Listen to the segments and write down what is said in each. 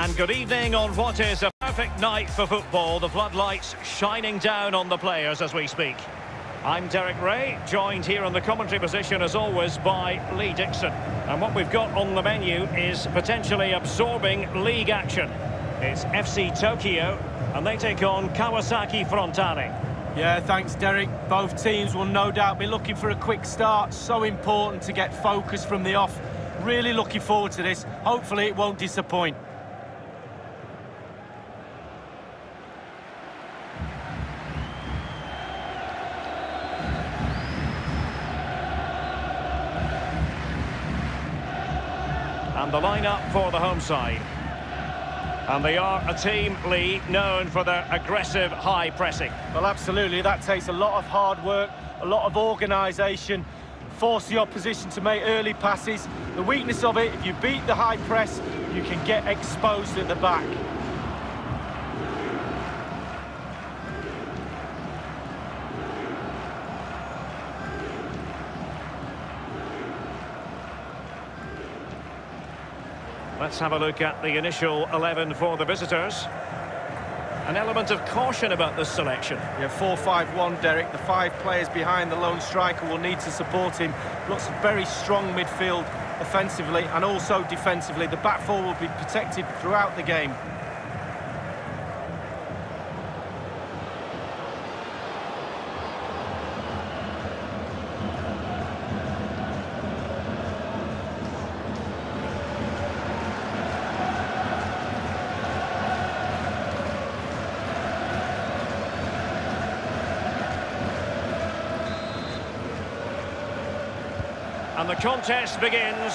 And good evening on what is a perfect night for football. The floodlights shining down on the players as we speak. I'm Derek Ray, joined here on the commentary position as always by Lee Dixon. And what we've got on the menu is potentially absorbing league action. It's FC Tokyo, and they take on Kawasaki Frontale. Yeah, thanks, Derek. Both teams will no doubt be looking for a quick start. So important to get focus from the off. Really looking forward to this. Hopefully it won't disappoint. And the lineup for the home side. And they are a team, Lee, known for their aggressive high pressing. Well, absolutely. That takes a lot of hard work, a lot of organisation, force the opposition to make early passes. The weakness of it, if you beat the high press, you can get exposed at the back. Let's have a look at the initial 11 for the visitors. An element of caution about this selection. Yeah, 4-5-1, Derek. The five players behind the lone striker will need to support him. Looks very strong midfield offensively and also defensively. The back four will be protected throughout the game. The contest begins.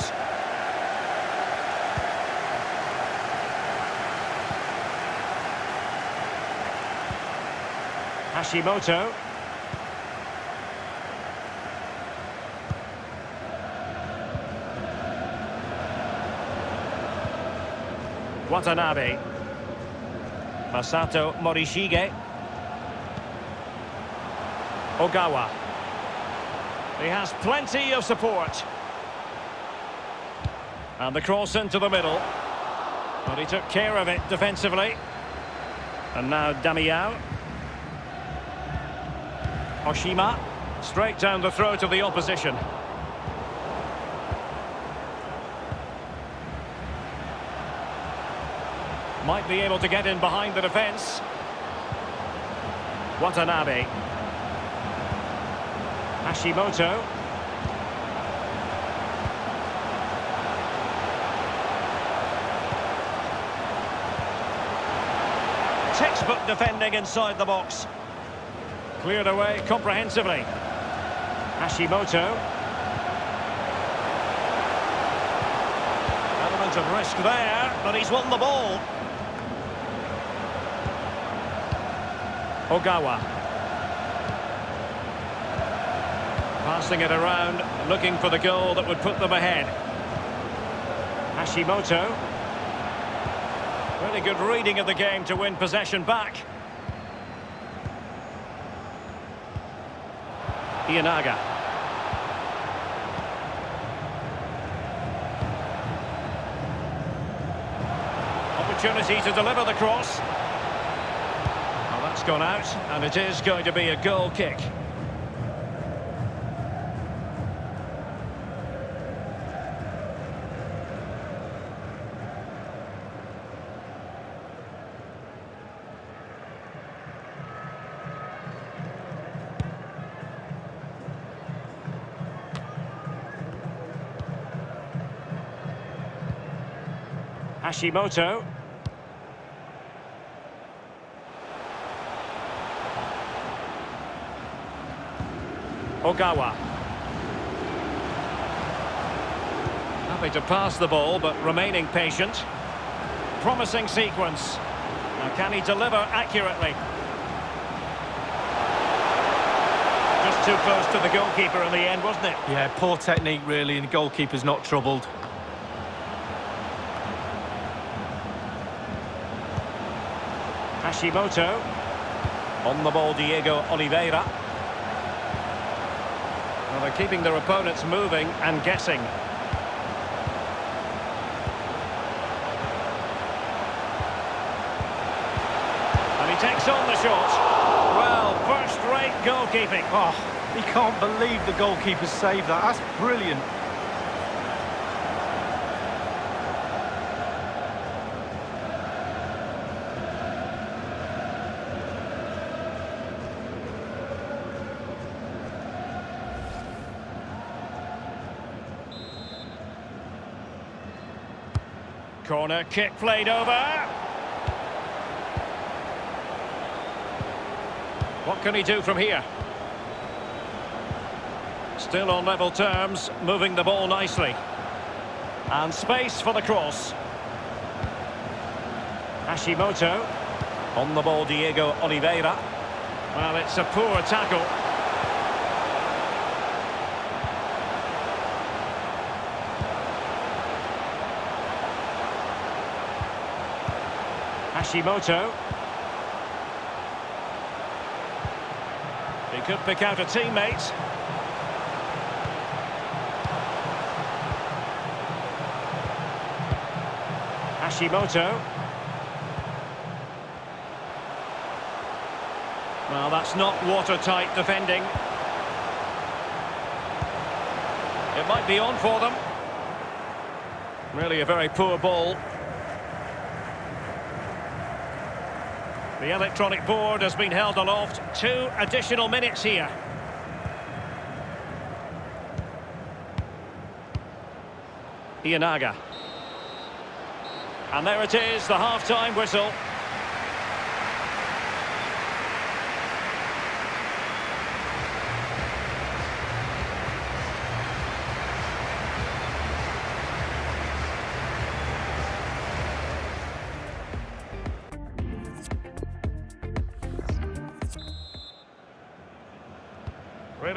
Hashimoto. Watanabe. Masato Morishige. Ogawa. He has plenty of support. And the cross into the middle. But he took care of it defensively. And now Damiao. Oshima. Straight down the throat of the opposition. Might be able to get in behind the defence. Watanabe. Hashimoto. Textbook defending inside the box. Cleared away comprehensively. Hashimoto. Element of risk there, but he's won the ball. Ogawa. Passing it around, looking for the goal that would put them ahead. Hashimoto. Really good reading of the game to win possession back. Ienaga. Opportunity to deliver the cross. Well, that's gone out, and it is going to be a goal kick. Hashimoto. Ogawa. Happy to pass the ball, but remaining patient. Promising sequence. Now, can he deliver accurately? Just too close to the goalkeeper in the end, wasn't it? Yeah, poor technique really, and the goalkeeper's not troubled. Hashimoto. On the ball, Diego Oliveira. Well, they're keeping their opponents moving and guessing. And he takes on the shot. Well, first-rate goalkeeping. Oh, he can't believe the goalkeeper saved that. That's brilliant. Corner kick played over. What can he do from here? Still on level terms, moving the ball nicely. And space for the cross. Hashimoto. On the ball, Diego Oliveira. Well, it's a poor tackle. Hashimoto. He could pick out a teammate. Hashimoto. Well, that's not watertight defending. It might be on for them. Really a very poor ball. The electronic board has been held aloft. Two additional minutes here. Ienaga. And there it is, the half-time whistle.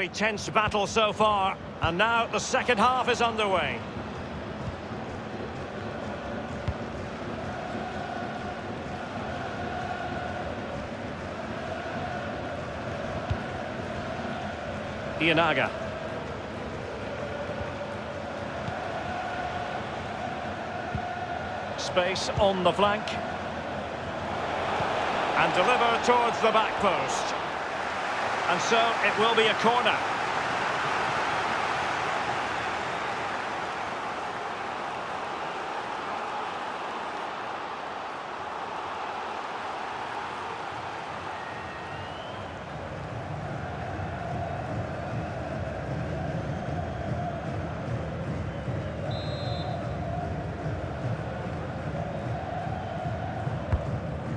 Really tense battle so far, and now the second half is underway. Ienaga. Space on the flank. And deliver towards the back post. And so it will be a corner.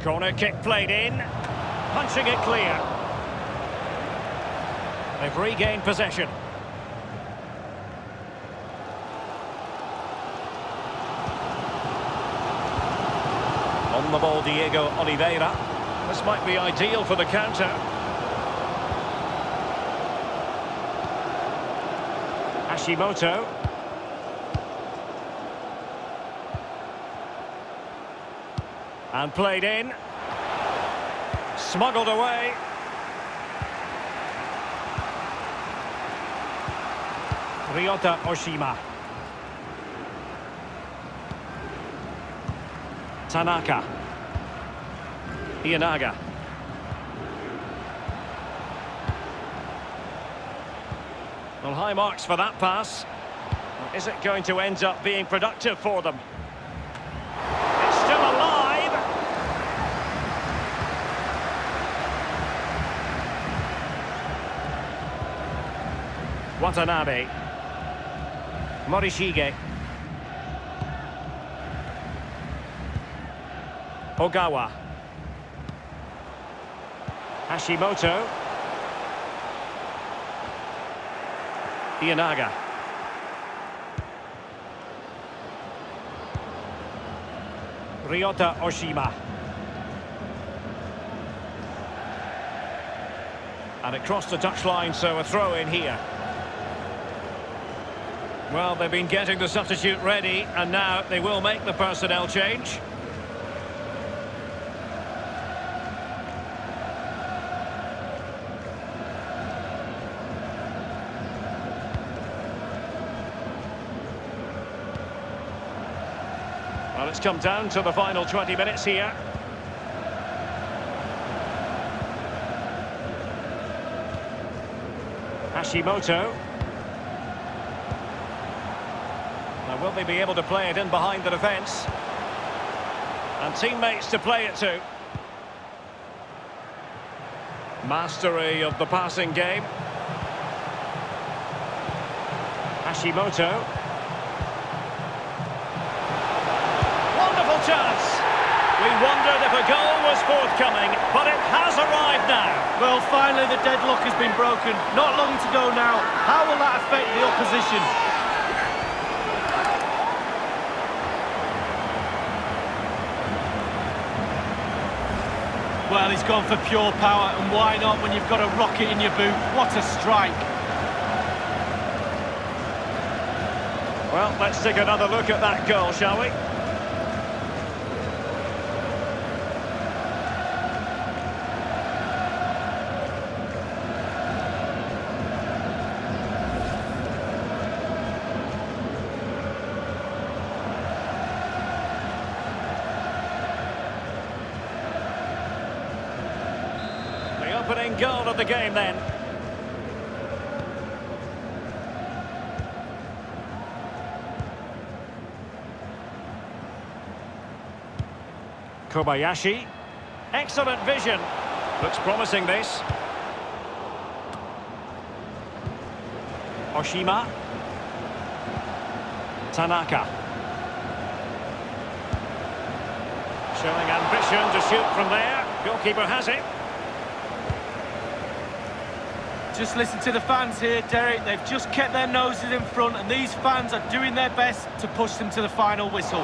Corner kick played in. Punching it clear. They've regained possession. On the ball, Diego Oliveira. This might be ideal for the counter. Hashimoto. And played in. Smuggled away. Ryota Oshima. Tanaka. Ienaga. Well, high marks for that pass. Is it going to end up being productive for them? It's still alive. Watanabe. Morishige. Ogawa. Hashimoto. Ienaga. Ryota Oshima. And it crossed the touchline, so a throw in here. Well, they've been getting the substitute ready, and now they will make the personnel change. Well, it's come down to the final 20 minutes here. Hashimoto. Now, will they be able to play it in behind the defence? And teammates to play it to. Mastery of the passing game. Hashimoto. Wonderful chance. We wondered if a goal was forthcoming, but it has arrived now. Well, finally the deadlock has been broken. Not long to go now. How will that affect the opposition? Well, he's gone for pure power, and why not when you've got a rocket in your boot? What a strike! Well, let's take another look at that goal, shall we? The opening goal of the game then. Kobayashi. Excellent vision. Looks promising this. Oshima. Tanaka. Showing ambition to shoot from there. Goalkeeper has it. Just listen to the fans here, Derek. They've just kept their noses in front, and these fans are doing their best to push them to the final whistle.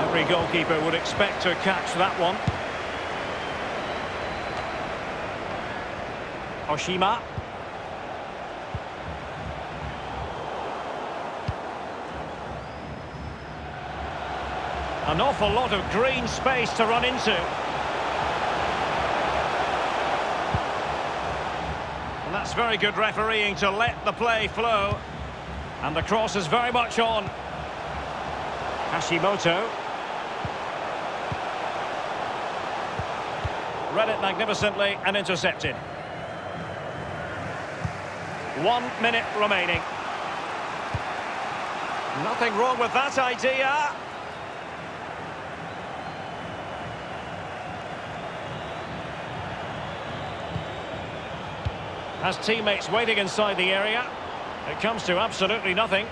Every goalkeeper would expect to catch that one. Oshima. An awful lot of green space to run into. That's very good refereeing to let the play flow. And the cross is very much on. Hashimoto. Read it magnificently and intercepted. One minute remaining. Nothing wrong with that idea. Has teammates waiting inside the area. It comes to absolutely nothing.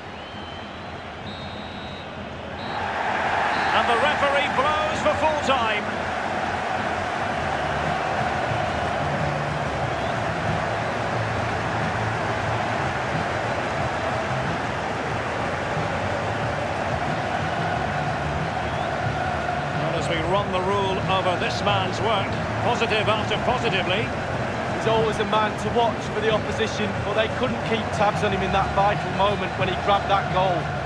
And the referee blows for full time. As we run the rule over this man's work, positive after positively, always a man to watch for the opposition, but they couldn't keep tabs on him in that vital moment when he grabbed that goal.